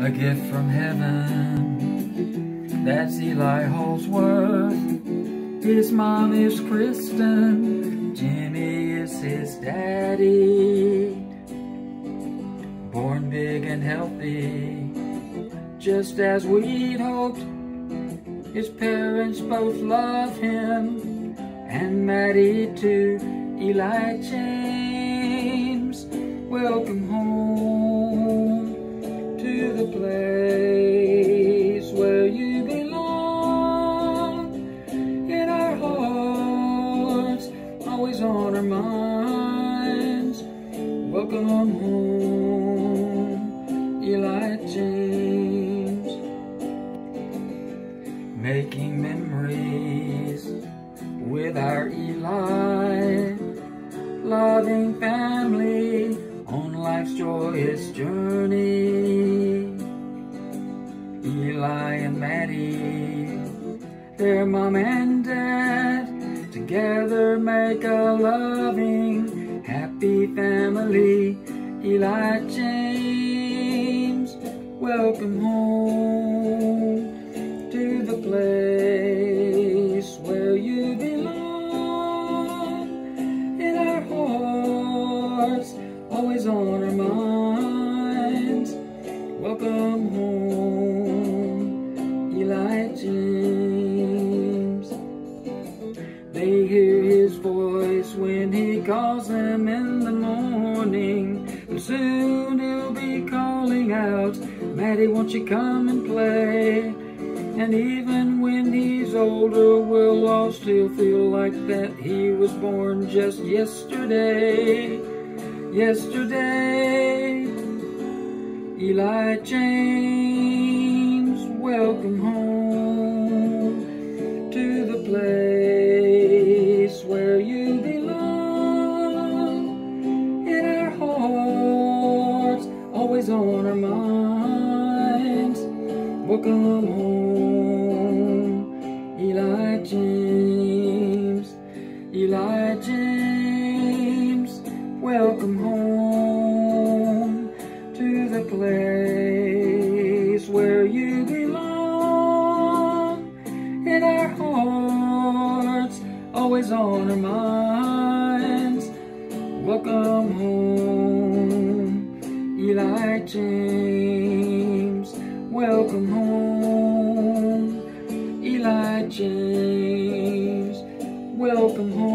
a gift from heaven. That's Eli Hallsworth. His mom is Kristen. Jimmy is his daddy. Born big and healthy, just as we'd hoped. His parents both love him, and Maddie too. Eli James, welcome home Welcome home, Eli James. Making memories with our Eli loving family on life's joyous journey. Eli and Maddie, their mom and dad, together make a loving, happy family. Eli James, welcome home to the place where you belong in our hearts, always on our minds. Welcome home, Eli James. They hear his voice when he calls them in the morning. But soon he'll be calling out, Maddie, won't you come and play? And even when he's older, we'll all still feel like that he was born just yesterday. Yesterday, Eli James, where you belong. In our hearts, always on our minds. Welcome home, Eli James, Eli James, welcome home to the place on our minds. Welcome home, Eli James. Welcome home, Eli James. Welcome home.